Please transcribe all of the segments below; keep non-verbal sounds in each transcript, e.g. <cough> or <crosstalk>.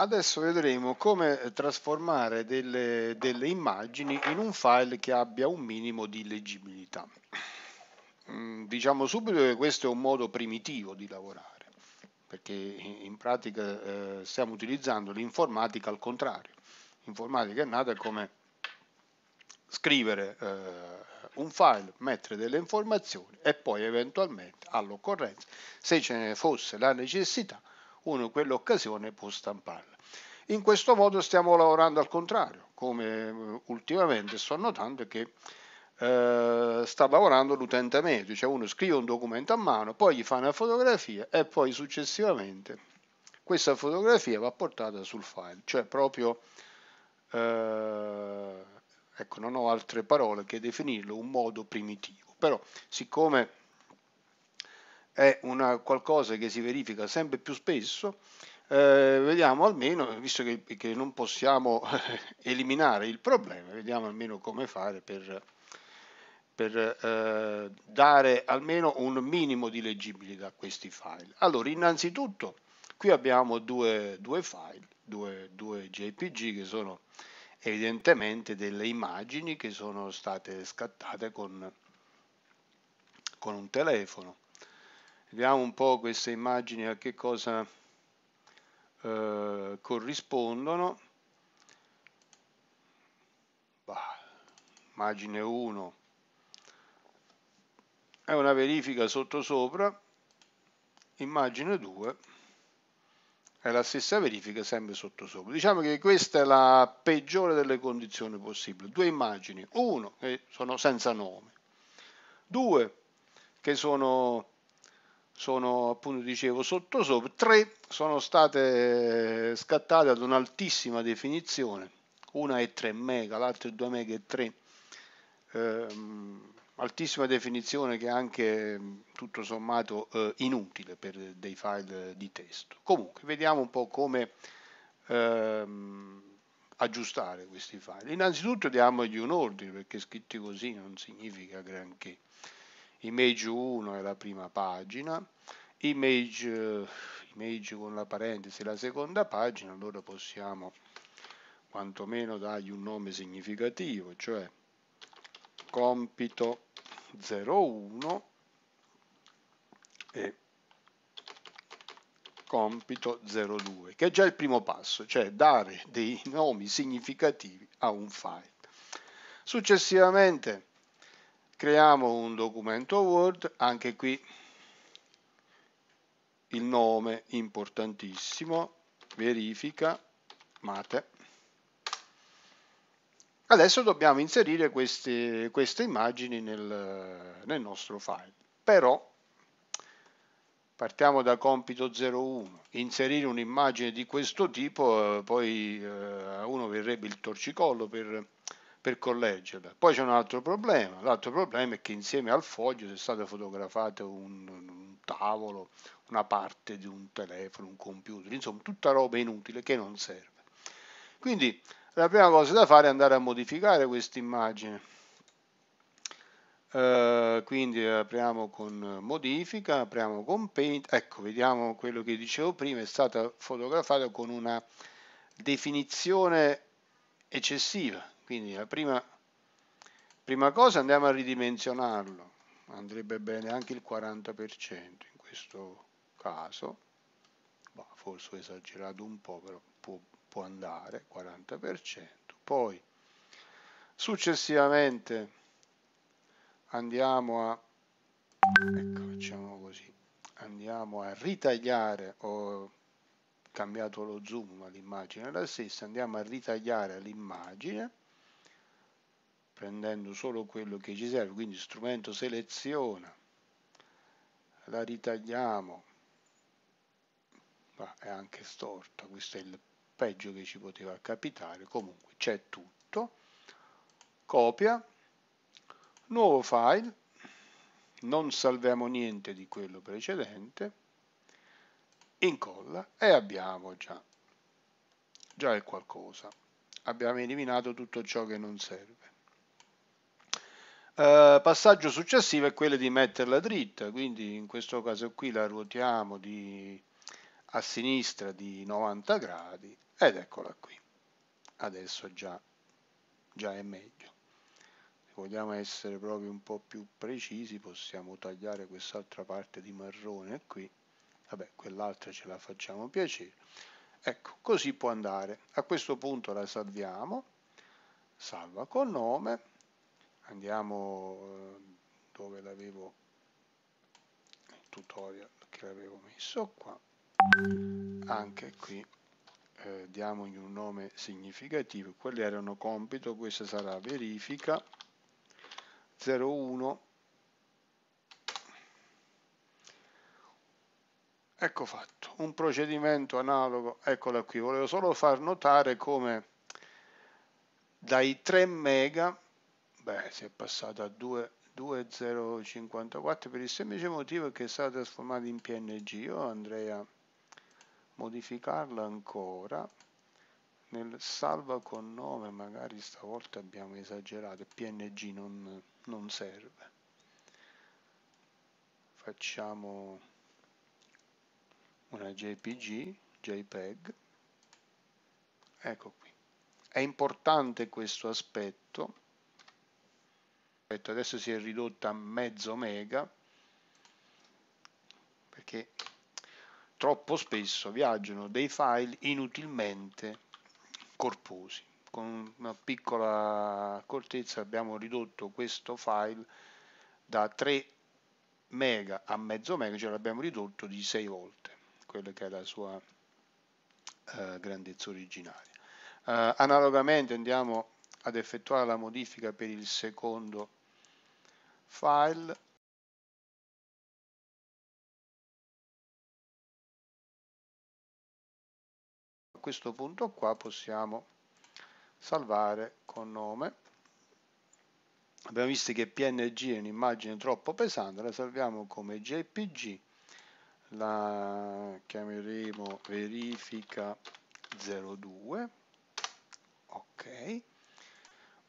Adesso vedremo come trasformare delle, delle, immagini in un file che abbia un minimo di leggibilità. Mm, diciamo subito che questo è un modo primitivo di lavorare, perché in pratica eh, stiamo utilizzando l'informatica al contrario. L'informatica è nata come scrivere eh, un file, mettere delle informazioni e poi eventualmente all'occorrenza, se ce ne fosse la necessità, uno in quell'occasione può stamparla. In questo modo stiamo lavorando al contrario, come eh, ultimamente sto notando che eh, sta lavorando l'utente medio, cioè uno scrive un documento a mano, poi gli fa una fotografia e poi successivamente questa fotografia va portata sul file, cioè proprio, eh, ecco non ho altre parole che definirlo un modo primitivo, però siccome è una, qualcosa che si verifica sempre più spesso, eh, vediamo almeno, visto che, che, non possiamo <laughs> eliminare il problema, vediamo almeno come fare per, per eh, dare almeno un minimo di leggibilità a questi file. Allora, innanzitutto, qui abbiamo due, due file, due, due JPG che sono evidentemente delle immagini che sono state scattate con, con un telefono Vediamo un po' queste immagini a che cosa eh, corrispondono. Bah, immagine 1 è una verifica sotto sopra, immagine 2 è la stessa verifica sempre sotto sopra. Diciamo che questa è la peggiore delle condizioni possibili. Due immagini, uno che sono senza nome, due che sono sono appunto dicevo sotto sopra, tre sono state scattate ad un'altissima definizione, una è 3 mega, l'altra è 2 mega e 3, ehm, altissima definizione che è anche tutto sommato eh, inutile per dei file di testo. Comunque vediamo un po' come ehm, aggiustare questi file. Innanzitutto diamogli un ordine perché scritti così non significa granché image 1 è la prima pagina, image, image con la parentesi la seconda pagina, allora possiamo quantomeno dargli un nome significativo, cioè compito 01 e compito 02, che è già il primo passo, cioè dare dei nomi significativi a un file. Successivamente creiamo un documento Word, anche qui il nome importantissimo, verifica, mate. Adesso dobbiamo inserire queste, queste immagini nel, nel nostro file, però partiamo da compito 01, inserire un'immagine di questo tipo, eh, poi eh, uno verrebbe il torcicollo per per correggerla. Poi c'è un altro problema, l'altro problema è che insieme al foglio è stato fotografato un, un tavolo, una parte di un telefono, un computer, insomma tutta roba inutile che non serve. Quindi la prima cosa da fare è andare a modificare questa immagine. Uh, quindi apriamo con modifica, apriamo con paint, ecco vediamo quello che dicevo prima, è stata fotografata con una definizione eccessiva, quindi la prima, prima cosa andiamo a ridimensionarlo, andrebbe bene anche il 40% in questo caso, bah, forse ho esagerato un po', però può, può andare, 40%. Poi successivamente andiamo a, ecco, facciamo così, andiamo a ritagliare, ho cambiato lo zoom ma l'immagine è la stessa, andiamo a ritagliare l'immagine prendendo solo quello che ci serve, quindi strumento seleziona, la ritagliamo, ma è anche storta, questo è il peggio che ci poteva capitare, comunque c'è tutto, copia, nuovo file, non salviamo niente di quello precedente, incolla e abbiamo già, già è qualcosa, abbiamo eliminato tutto ciò che non serve. Uh, passaggio successivo è quello di metterla dritta, quindi in questo caso qui la ruotiamo di a sinistra di 90 gradi ed eccola qui. Adesso già, già è meglio. Se vogliamo essere proprio un po' più precisi possiamo tagliare quest'altra parte di marrone qui. Vabbè, quell'altra ce la facciamo piacere. Ecco, così può andare. A questo punto la salviamo, salva con nome, andiamo eh, dove l'avevo, il tutorial che l'avevo messo qua, anche qui eh, diamogli un nome significativo, quelli erano compito, questa sarà verifica. 01 ecco fatto. Un procedimento analogo. Eccola qui. Volevo solo far notare come dai 3 mega beh si è passato a 2 2.054 per il semplice motivo che è stato trasformato in png io andrei a modificarla ancora nel salva con nome magari stavolta abbiamo esagerato png non, non serve. Facciamo una jpg jpeg ecco qui. È importante questo aspetto adesso si è ridotta a mezzo mega perché troppo spesso viaggiano dei file inutilmente corposi. Con una piccola accortezza abbiamo ridotto questo file da 3 mega a mezzo mega, cioè l'abbiamo ridotto di 6 volte, quella che è la sua eh, grandezza originaria. Eh, analogamente andiamo ad effettuare la modifica per il secondo file. A questo punto qua possiamo salvare con nome. Abbiamo visto che png è un'immagine troppo pesante la salviamo come jpg la chiameremo verifica 02 ok.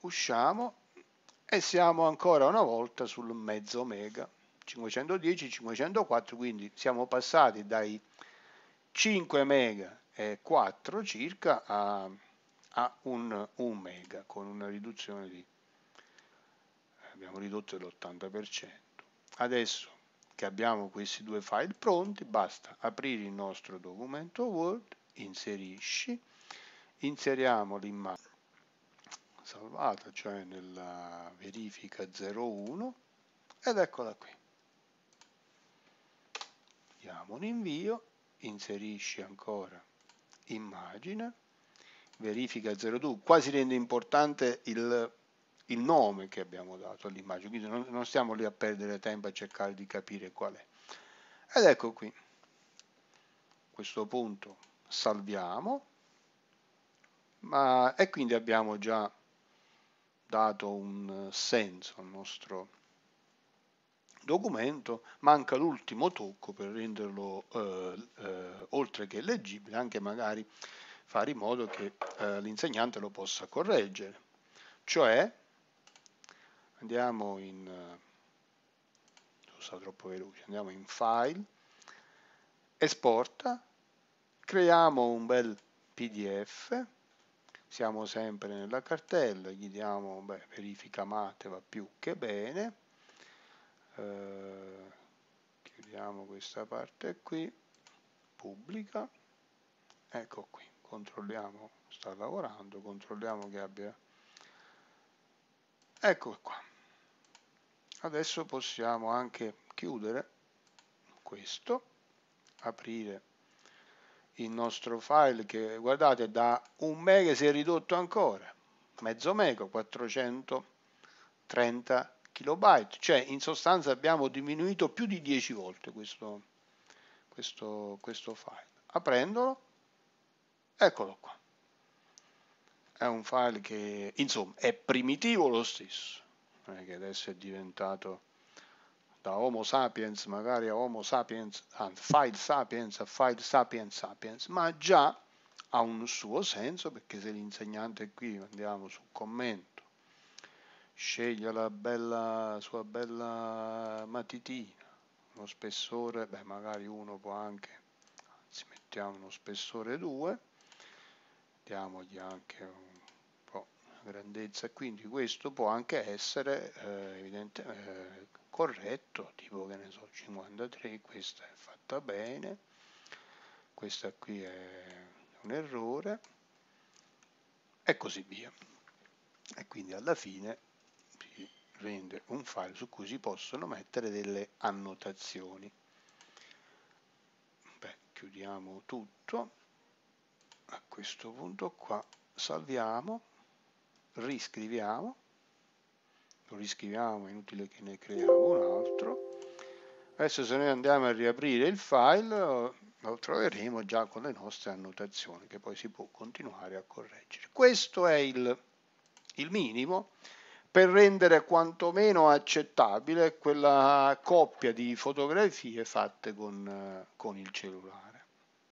Usciamo e siamo ancora una volta sul mezzo mega 510 504 quindi siamo passati dai 5 mega 4 circa a, a un, 1 mega con una riduzione di abbiamo ridotto dell'80%. Adesso che abbiamo questi due file pronti, basta aprire il nostro documento Word, inserisci, inseriamo l'immagine salvata, cioè nella verifica 01 ed eccola qui. Diamo un invio, inserisci ancora immagine, verifica 02, qua si rende importante il, il nome che abbiamo dato all'immagine, quindi non, non stiamo lì a perdere tempo a cercare di capire qual è. Ed ecco qui, a questo punto salviamo, ma, e quindi abbiamo già dato un senso al nostro documento manca l'ultimo tocco per renderlo eh, eh, oltre che leggibile anche magari fare in modo che eh, l'insegnante lo possa correggere. Cioè andiamo in sono stato troppo veloce andiamo in file esporta creiamo un bel pdf siamo sempre nella cartella gli diamo beh, verifica mate va più che bene. Eh, chiudiamo questa parte qui pubblica. Ecco qui controlliamo sta lavorando controlliamo che abbia. Ecco qua. Adesso possiamo anche chiudere questo aprire il nostro file che guardate da un mega si è ridotto ancora mezzo mega 430 kilobyte, cioè in sostanza abbiamo diminuito più di 10 volte questo, questo, questo file. Aprendolo, eccolo qua. È un file che, insomma, è primitivo lo stesso, non è che adesso è diventato da Homo sapiens magari a Homo sapiens, anzi, file sapiens a file sapiens sapiens, ma già ha un suo senso perché se l'insegnante qui andiamo sul commento. Sceglie la bella, sua bella matitina, uno spessore, beh magari uno può anche, anzi mettiamo uno spessore 2 diamogli anche un grandezza. Quindi questo può anche essere eh, evidentemente eh, corretto tipo che ne so 53 questa è fatta bene questa qui è un errore e così via. E quindi alla fine si rende un file su cui si possono mettere delle annotazioni. Beh, chiudiamo tutto. A questo punto qua salviamo riscriviamo lo riscriviamo è inutile che ne creiamo un altro. Adesso se noi andiamo a riaprire il file lo troveremo già con le nostre annotazioni che poi si può continuare a correggere. Questo è il, il minimo per rendere quantomeno accettabile quella coppia di fotografie fatte con, con il cellulare